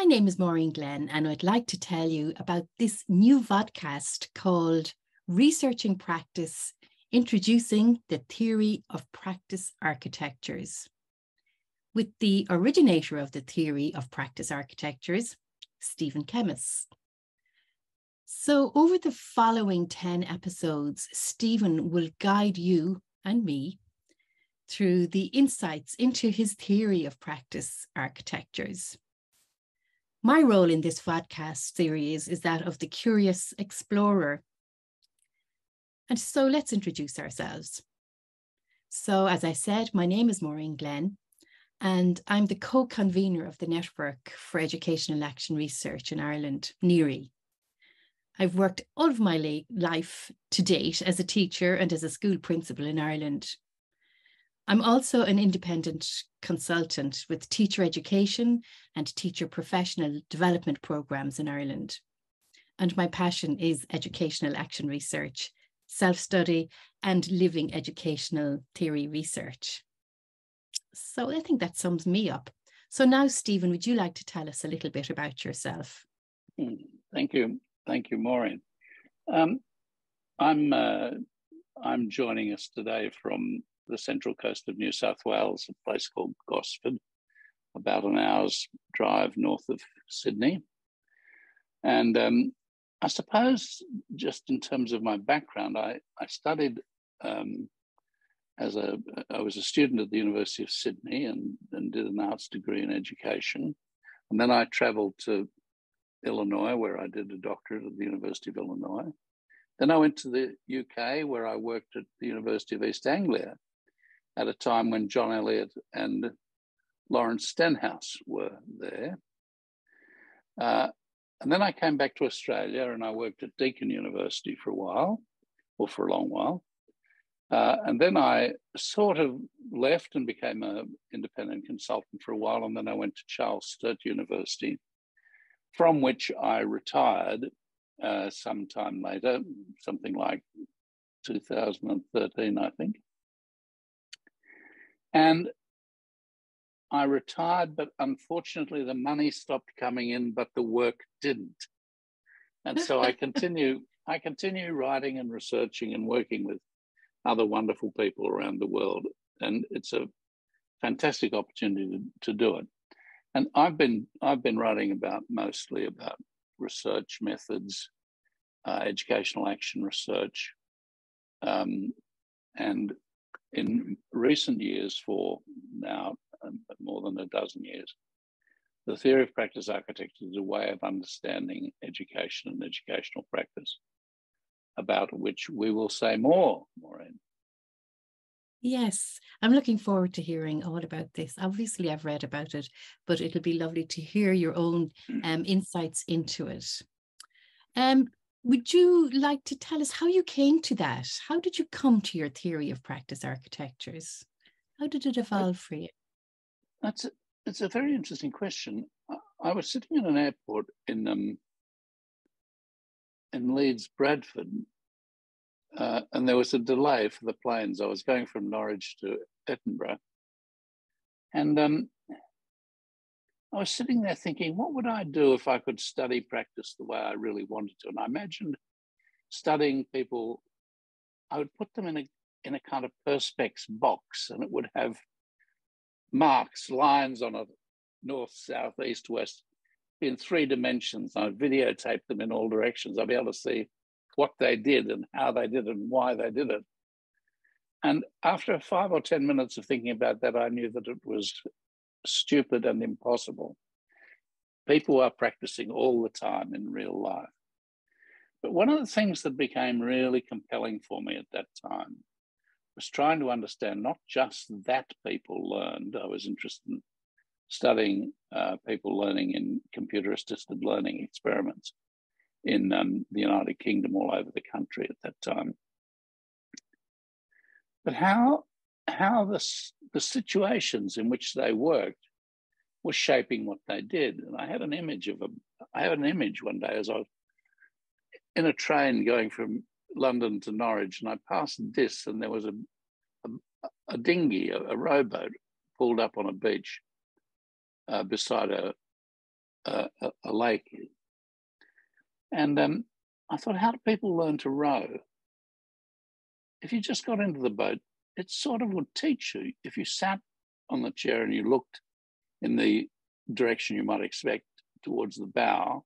My name is Máirín Glenn, and I'd like to tell you about this new vodcast called Researching Practice Introducing the Theory of Practice Architectures. With the originator of the theory of practice architectures, Stephen Kemmis. So, over the following 10 episodes, Stephen will guide you and me through the insights into his theory of practice architectures. My role in this podcast series is that of the curious explorer. And so let's introduce ourselves. So, as I said, my name is Máirín Glenn, and I'm the co convenor of the Network for Educational Action Research in Ireland, NEARI. I've worked all of my life to date as a teacher and as a school principal in Ireland. I'm also an independent consultant with teacher education and teacher professional development programs in Ireland. And my passion is educational action research, self study, and living educational theory research. So I think that sums me up. So now, Stephen, would you like to tell us a little bit about yourself? Hmm, thank you. Thank you, Máirín. Um, I'm, uh, I'm joining us today from the central coast of New South Wales, a place called Gosford, about an hour's drive north of Sydney. And um, I suppose, just in terms of my background, I, I studied um, as a, I was a student at the University of Sydney and, and did an arts degree in education. And then I traveled to Illinois, where I did a doctorate at the University of Illinois. Then I went to the UK, where I worked at the University of East Anglia at a time when John Elliott and Lawrence Stenhouse were there. Uh, and then I came back to Australia and I worked at Deakin University for a while, or for a long while. Uh, and then I sort of left and became an independent consultant for a while. And then I went to Charles Sturt University, from which I retired uh, sometime later, something like 2013, I think. And I retired, but unfortunately the money stopped coming in, but the work didn't. And so I continue, I continue writing and researching and working with other wonderful people around the world. And it's a fantastic opportunity to, to do it. And I've been I've been writing about mostly about research methods, uh, educational action research, um, and in recent years, for now um, more than a dozen years, the theory of practice architecture is a way of understanding education and educational practice, about which we will say more, Máirín. Yes, I'm looking forward to hearing all about this. Obviously, I've read about it, but it'll be lovely to hear your own mm. um, insights into it. Um, would you like to tell us how you came to that? How did you come to your theory of practice architectures? How did it evolve for you? That's a, it's a very interesting question. I, was sitting in an airport in um, in Leeds, Bradford, uh, and there was a delay for the planes. I was going from Norwich to Edinburgh, and um, I was sitting there thinking, what would I do if I could study practice the way I really wanted to? And I imagined studying people, I would put them in a in a kind of perspex box, and it would have marks, lines on it, north, south, east, west, in three dimensions. I'd videotape them in all directions. I'd be able to see what they did and how they did it and why they did it. And after five or 10 minutes of thinking about that, I knew that it was stupid and impossible. People are practicing all the time in real life. But one of the things that became really compelling for me at that time was trying to understand not just that people learned. I was interested in studying uh, people learning in computer assisted learning experiments in um, the United Kingdom all over the country at that time. But how how the, the situations in which they worked were shaping what they did. And I had an image of a, I had an image one day as I was in a train going from London to Norwich, and I passed this, and there was a, a, a dinghy, a, a, rowboat pulled up on a beach uh, beside a, a, a, lake. And um, I thought, how do people learn to row? If you just got into the boat, it sort of would teach you. If you sat on the chair and you looked in the direction you might expect towards the bow,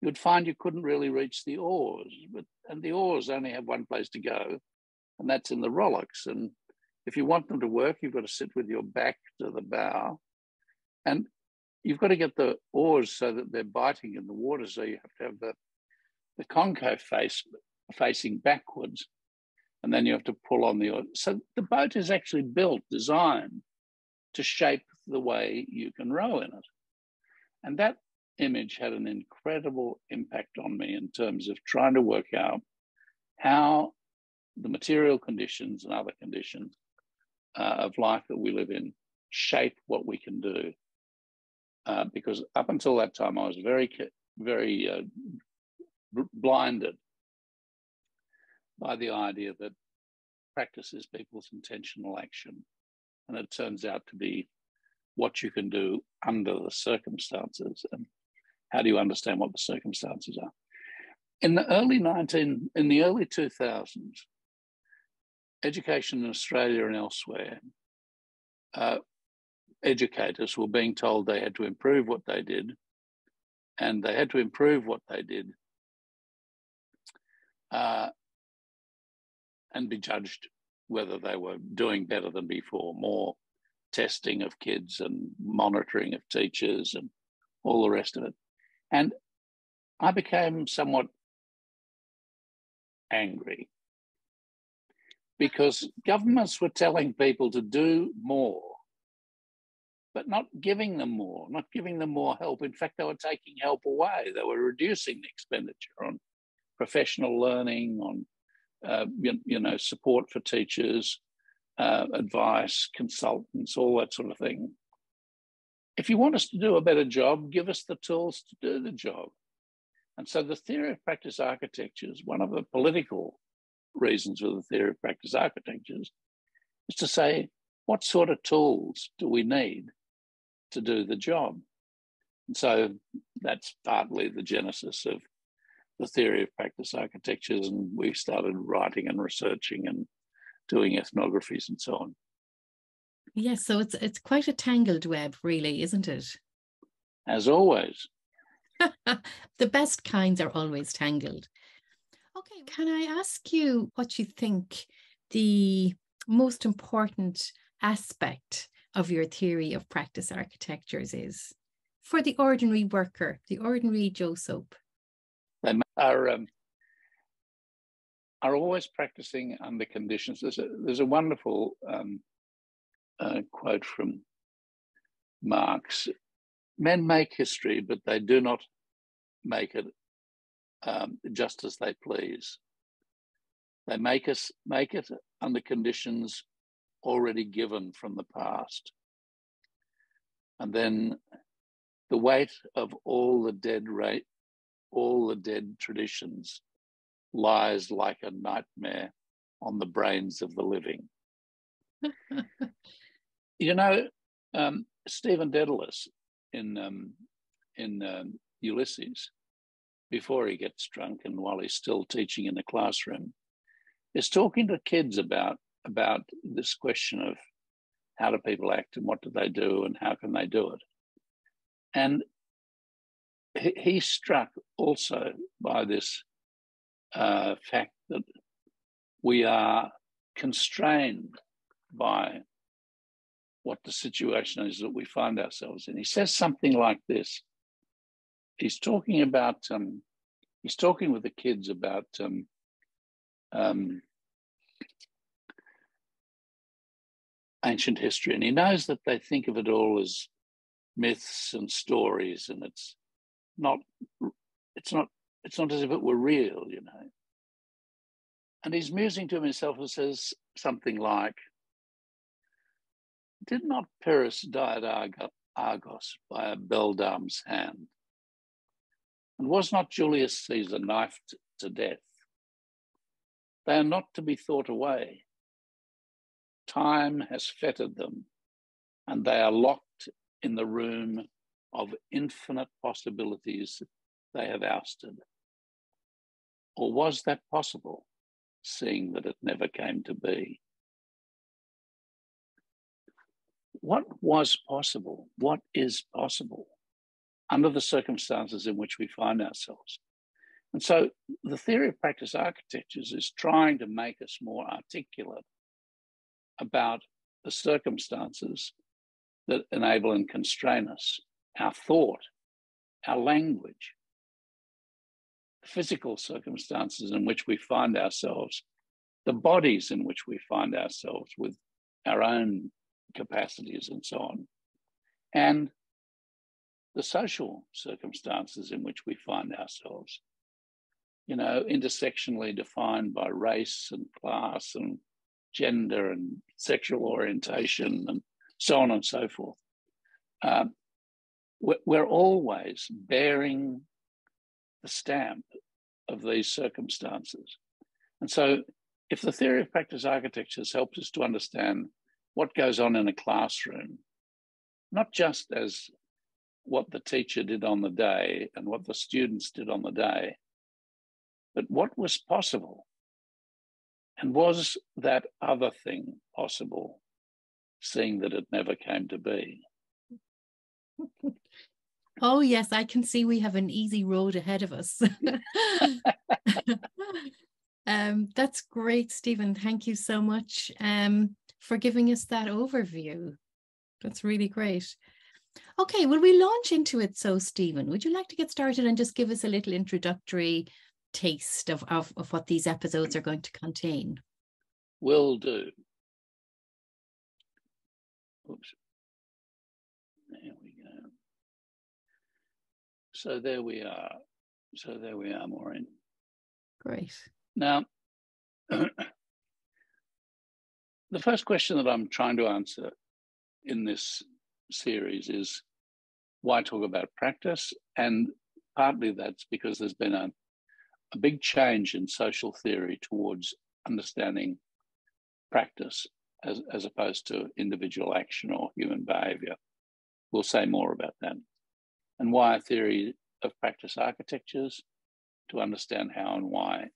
you'd find you couldn't really reach the oars. But and the oars only have one place to go, and that's in the rowlocks. And if you want them to work, you've got to sit with your back to the bow, and you've got to get the oars so that they're biting in the water. So you have to have the the concave face facing backwards, and then you have to pull on the oar. So the boat is actually built, designed to shape the way you can row in it, and that image had an incredible impact on me in terms of trying to work out how the material conditions and other conditions uh, of life that we live in shape what we can do. Uh, because up until that time, I was very, very uh, blinded by the idea that practice is people's intentional action. And it turns out to be what you can do under the circumstances. And how do you understand what the circumstances are? In the early 19, in the early 2000s, education in Australia and elsewhere, uh, educators were being told they had to improve what they did, and they had to improve what they did uh, and be judged whether they were doing better than before, more testing of kids and monitoring of teachers and all the rest of it. And I became somewhat angry because governments were telling people to do more, but not giving them more, not giving them more help. In fact, they were taking help away. They were reducing the expenditure on professional learning, on uh, you, you, know support for teachers, uh, advice, consultants, all that sort of thing if you want us to do a better job, give us the tools to do the job. And so the theory of practice architectures, one of the political reasons for the theory of practice architectures is to say, what sort of tools do we need to do the job? And so that's partly the genesis of the theory of practice architectures. And we started writing and researching and doing ethnographies and so on. Yes, so it's it's quite a tangled web, really, isn't it? As always. the best kinds are always tangled. Okay, can I ask you what you think the most important aspect of your theory of practice architectures is for the ordinary worker, the ordinary Joe Soap? Are um, are always practicing under conditions. There's a there's a wonderful um, uh, quote from Marx Men make history, but they do not make it um, just as they please. They make us make it under conditions already given from the past. And then the weight of all the dead rate, all the dead traditions lies like a nightmare on the brains of the living. You know, um, Stephen Dedalus in um, in um, Ulysses, before he gets drunk and while he's still teaching in the classroom, is talking to kids about about this question of how do people act and what do they do and how can they do it, and he, he's struck also by this uh, fact that we are constrained by what the situation is that we find ourselves in. He says something like this. He's talking about, um, he's talking with the kids about um, um, ancient history, and he knows that they think of it all as myths and stories, and it's not, it's not, it's not as if it were real, you know. And he's musing to himself and says something like, did not Pyrrhus die at Argos by a beldame's hand? And was not Julius Caesar knifed to death? They are not to be thought away. Time has fettered them, and they are locked in the room of infinite possibilities they have ousted? Or was that possible, seeing that it never came to be? What was possible? What is possible under the circumstances in which we find ourselves? And so the theory of practice architectures is trying to make us more articulate about the circumstances that enable and constrain us, our thought, our language, physical circumstances in which we find ourselves, the bodies in which we find ourselves with our own capacities and so on, and the social circumstances in which we find ourselves, you know, intersectionally defined by race and class and gender and sexual orientation and so on and so forth. Um, we're always bearing the stamp of these circumstances. And so, if the theory of practice architectures helps us to understand what goes on in a classroom, not just as what the teacher did on the day and what the students did on the day, but what was possible and was that other thing possible, seeing that it never came to be? Oh, yes, I can see we have an easy road ahead of us. um, that's great, Stephen. Thank you so much um, for giving us that overview. That's really great. Okay, will we launch into it so, Stephen? Would you like to get started and just give us a little introductory taste of, of, of what these episodes are going to contain? Will do. Oops. There we go. So there we are. So there we are, Máirín. Great. Now, the first question that I'm trying to answer in this series is why talk about practice? And partly that's because there's been a a big change in social theory towards understanding practice as, as opposed to individual action or human behavior. We'll say more about that. And why a theory of practice architectures to understand how and why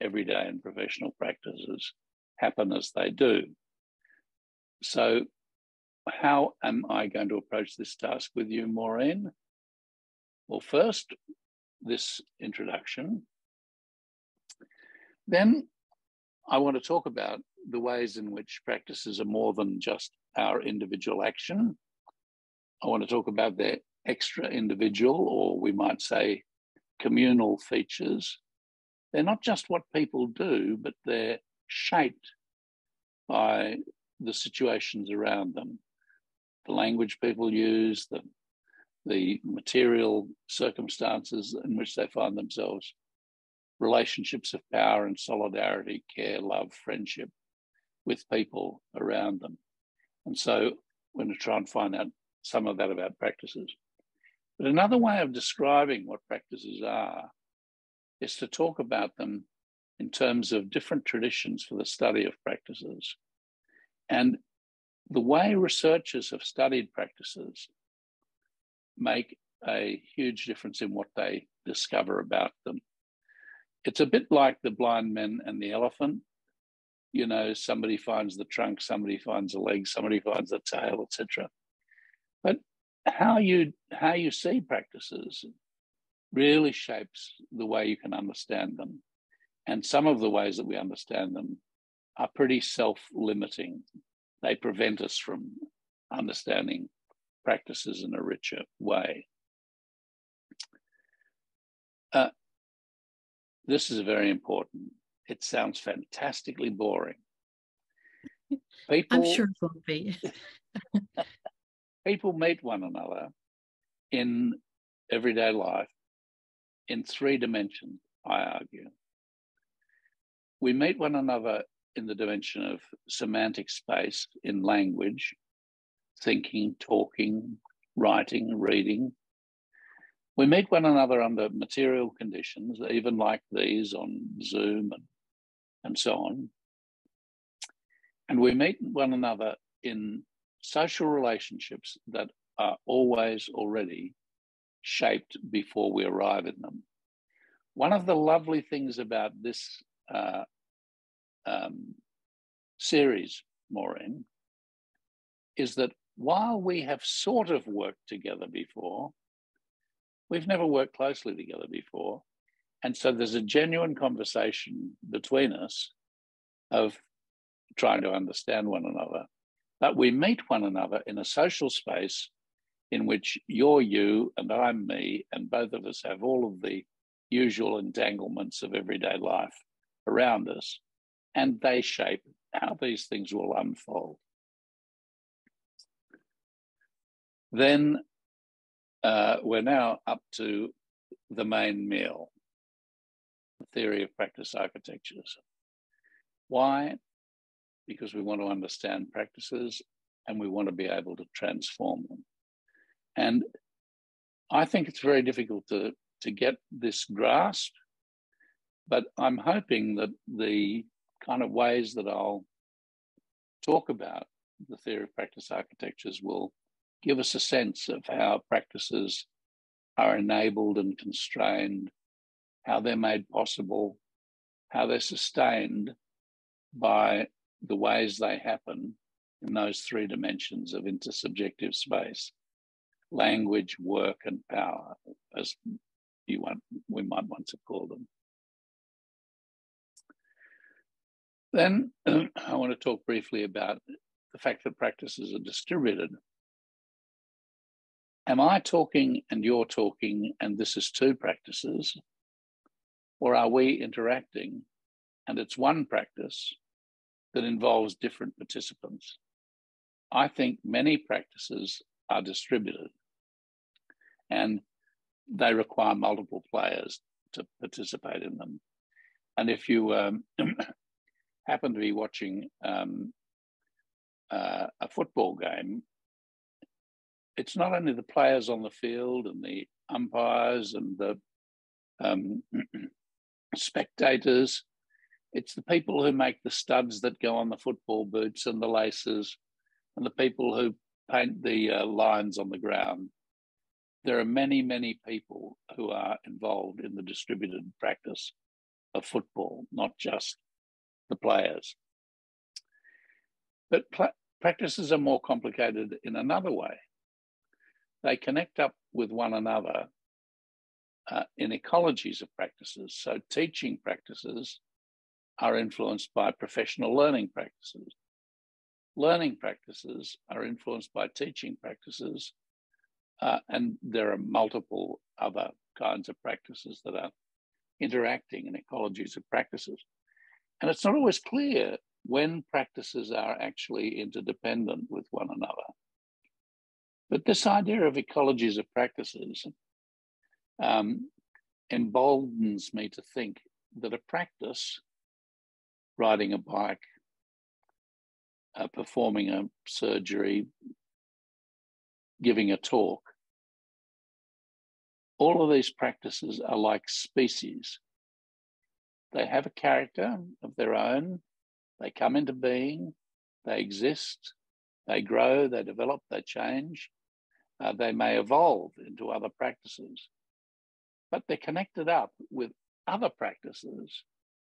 everyday and professional practices happen as they do. So, how am I going to approach this task with you, Máirín? Well, first, this introduction then I want to talk about the ways in which practices are more than just our individual action. I want to talk about their extra individual, or we might say communal features. They're not just what people do, but they're shaped by the situations around them, the language people use, the, the material circumstances in which they find themselves relationships of power and solidarity, care, love, friendship with people around them. And so we're going to try and find out some of that about practices. But another way of describing what practices are is to talk about them in terms of different traditions for the study of practices. And the way researchers have studied practices make a huge difference in what they discover about them it's a bit like the blind men and the elephant. You know, somebody finds the trunk, somebody finds a leg, somebody finds the tail, etc. But how you how you see practices really shapes the way you can understand them. And some of the ways that we understand them are pretty self-limiting. They prevent us from understanding practices in a richer way. Uh, this is very important. It sounds fantastically boring. People, I'm sure it won't be. people meet one another in everyday life in three dimensions, I argue. We meet one another in the dimension of semantic space in language, thinking, talking, writing, reading, we meet one another under material conditions, even like these on Zoom and, and so on. And we meet one another in social relationships that are always already shaped before we arrive in them. One of the lovely things about this uh, um, series, Máirín, is that while we have sort of worked together before, we've never worked closely together before. And so there's a genuine conversation between us of trying to understand one another. But we meet one another in a social space in which you're you and I'm me, and both of us have all of the usual entanglements of everyday life around us, and they shape how these things will unfold. Then uh, we're now up to the main meal, the theory of practice architectures. Why? Because we want to understand practices and we want to be able to transform them. And I think it's very difficult to, to get this grasp, but I'm hoping that the kind of ways that I'll talk about the theory of practice architectures will give us a sense of how practices are enabled and constrained, how they're made possible, how they're sustained by the ways they happen in those three dimensions of intersubjective space language, work, and power, as you want, we might want to call them. Then I want to talk briefly about the fact that practices are distributed. Am I talking and you're talking, and this is two practices? Or are we interacting and it's one practice that involves different participants? I think many practices are distributed and they require multiple players to participate in them. And if you um, happen to be watching um, uh, a football game, it's not only the players on the field and the umpires and the um, spectators, it's the people who make the studs that go on the football boots and the laces, and the people who paint the uh, lines on the ground. There are many, many people who are involved in the distributed practice of football, not just the players. But pl- practices are more complicated in another way they connect up with one another uh, in ecologies of practices. So, teaching practices are influenced by professional learning practices. Learning practices are influenced by teaching practices, uh, and there are multiple other kinds of practices that are interacting in ecologies of practices. And it's not always clear when practices are actually interdependent with one another. But this idea of ecologies of practices um, emboldens me to think that a practice, riding a bike, uh, performing a surgery, giving a talk, all of these practices are like species. They have a character of their own, they come into being, they exist, they grow, they develop, they change. Uh, they may evolve into other practices, but they're connected up with other practices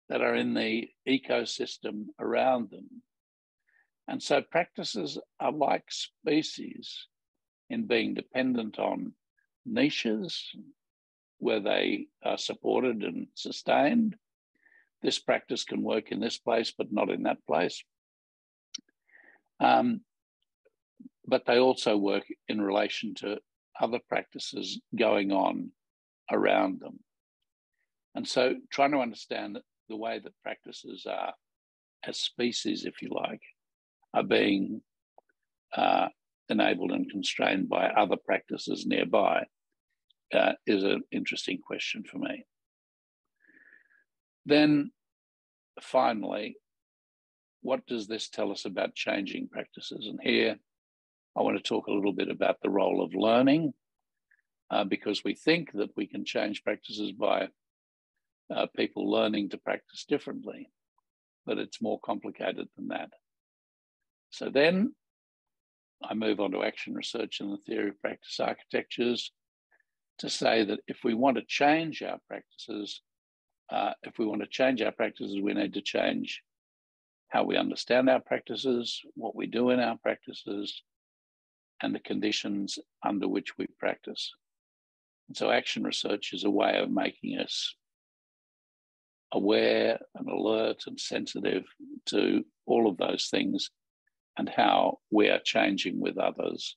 that are in the ecosystem around them. And so practices are like species in being dependent on niches where they are supported and sustained. This practice can work in this place, but not in that place. Um, but they also work in relation to other practices going on around them. And so trying to understand the way that practices are, as species, if you like, are being uh, enabled and constrained by other practices nearby uh, is an interesting question for me. Then finally, what does this tell us about changing practices? And here I want to talk a little bit about the role of learning uh, because we think that we can change practices by uh, people learning to practice differently, but it's more complicated than that. So then I move on to action research and the theory of practice architectures to say that if we want to change our practices, uh, if we want to change our practices, we need to change how we understand our practices, what we do in our practices, and the conditions under which we practice. And so, action research is a way of making us aware and alert and sensitive to all of those things and how we are changing with others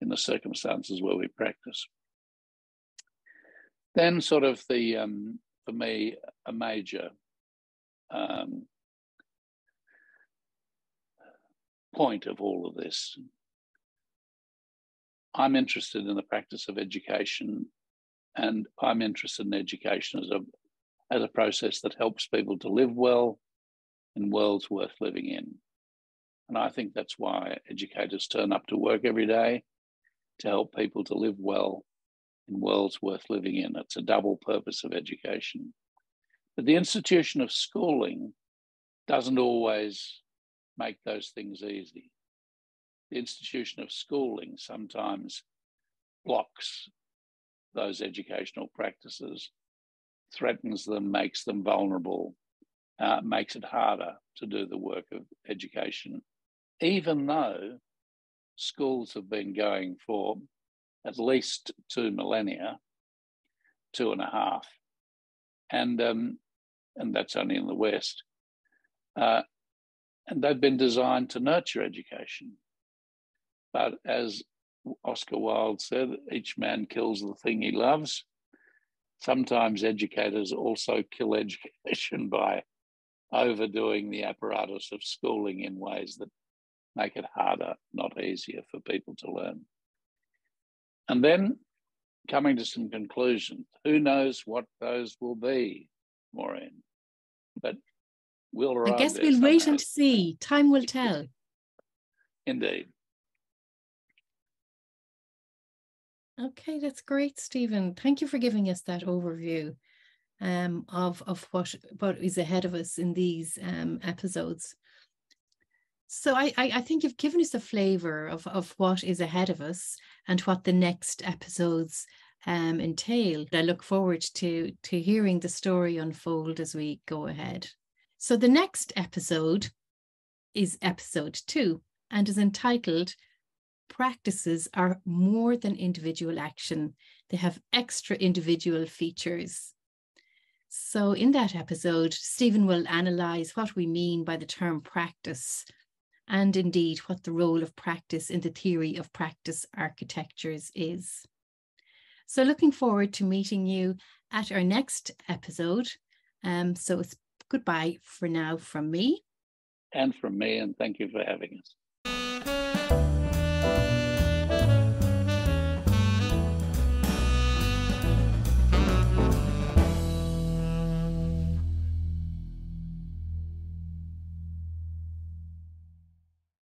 in the circumstances where we practice. Then, sort of the, um, for me, a major um, point of all of this. I'm interested in the practice of education, and I'm interested in education as a as a process that helps people to live well in worlds worth living in. And I think that's why educators turn up to work every day to help people to live well in worlds worth living in. It's a double purpose of education. But the institution of schooling doesn't always make those things easy. The institution of schooling sometimes blocks those educational practices, threatens them, makes them vulnerable, uh, makes it harder to do the work of education, even though schools have been going for at least two millennia, two and a half, and um, and that's only in the West. Uh, and they've been designed to nurture education. But as Oscar Wilde said, each man kills the thing he loves. Sometimes educators also kill education by overdoing the apparatus of schooling in ways that make it harder, not easier for people to learn. And then coming to some conclusions. Who knows what those will be, Máirín? But we'll arrive. I guess we'll wait and see. Time will tell. Indeed. Okay, that's great, Stephen. Thank you for giving us that overview um, of, of what, what is ahead of us in these um, episodes. So I, I, I think you've given us a flavour of, of what is ahead of us and what the next episodes um, entail. I look forward to to hearing the story unfold as we go ahead. So the next episode is episode two and is entitled Practices are more than individual action, they have extra individual features. So, in that episode, Stephen will analyse what we mean by the term practice and indeed what the role of practice in the theory of practice architectures is. So, looking forward to meeting you at our next episode. Um, so, it's goodbye for now from me. And from me, and thank you for having us.